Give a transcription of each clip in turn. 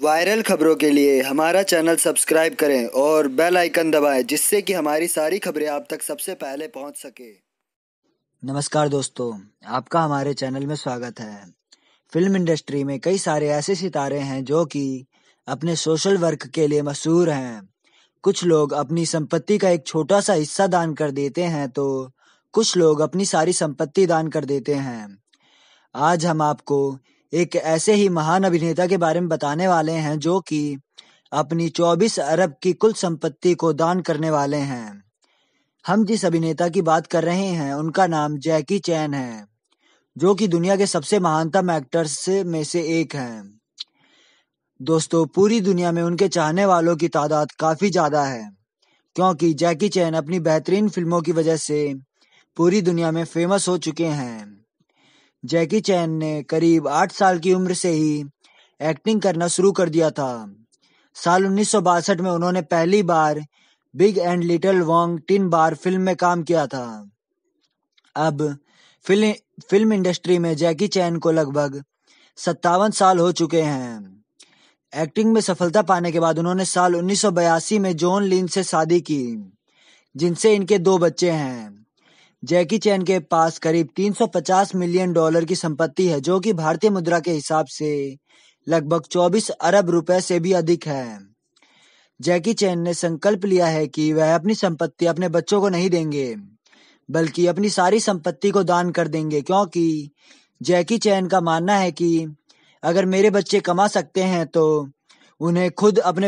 Viral खबरों के लिए हमारा चैनल सब्सक्राइब करें और बेल आइकन दबाएँ, जिससे कि हमारी सारी खबरें आप तक सबसे पहले पहुँच सके। नमस्कार दोस्तों, आपका हमारे चैनल में स्वागत है। फ़िल्म इंडस्ट्री में कई सारे ऐसे सितारे हैं जो कि अपने सोशल वर्क के लिए मशहूर हैं। कुछ लोग अपनी संपत्ति का एक छोटा सा हिस्सा दान कर देते हैं तो कुछ लोग अपनी सारी संपत्ति दान कर देते हैं। आज हम आपको एक ऐसे ही महान अभिनेता के बारे में बताने वाले हैं जो कि अपनी 24 अरब की कुल संपत्ति को दान करने वाले हैं। हम जिस अभिनेता की बात कर रहे हैं, उनका नाम जैकी चैन है, जो कि दुनिया के सबसे महानतम एक्टर्स में से एक हैं। दोस्तों, पूरी दुनिया में उनके चाहने वालों की तादाद काफ़ी ज़्यादा है, क्योंकि जैकी चैन अपनी बेहतरीन फ़िल्मों की वजह से पूरी दुनिया में फ़ेमस हो चुके हैं। जैकी चैन ने करीब आठ साल की उम्र से ही एक्टिंग करना शुरू कर दिया था। साल उन्नीस सौ बासठ में उन्होंने पहली बार बिग एंड लिटिल वॉन्ग तीन बार फ़िल्म में काम किया था। अब फ़िल्म फ़िल्म इंडस्ट्री में जैकी चैन को लगभग सत्तावन साल हो चुके हैं। एक्टिंग में सफलता पाने के बाद उन्होंने साल 1982 में जॉन लिन से शादी की, जिनसे इनके दो बच्चे हैं। जैकी चैन के पास करीब 350 मिलियन डॉलर की संपत्ति है, जो कि भारतीय मुद्रा के हिसाब से लगभग 24 अरब रुपए से भी अधिक है। जैकी चैन ने संकल्प लिया है कि वह अपनी संपत्ति अपने बच्चों को नहीं देंगे, बल्कि अपनी सारी संपत्ति को दान कर देंगे, क्योंकि जैकी चैन का मानना है कि अगर मेरे बच्चे कमा सकते हैं तो उन्हें खुद अपने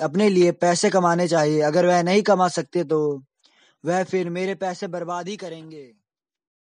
अपने लिए पैसे कमाने चाहिए। अगर वह नहीं कमा सकते तो वह फिर मेरे पैसे बर्बाद ही करेंगे।